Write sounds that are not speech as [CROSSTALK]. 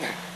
Yeah. [LAUGHS]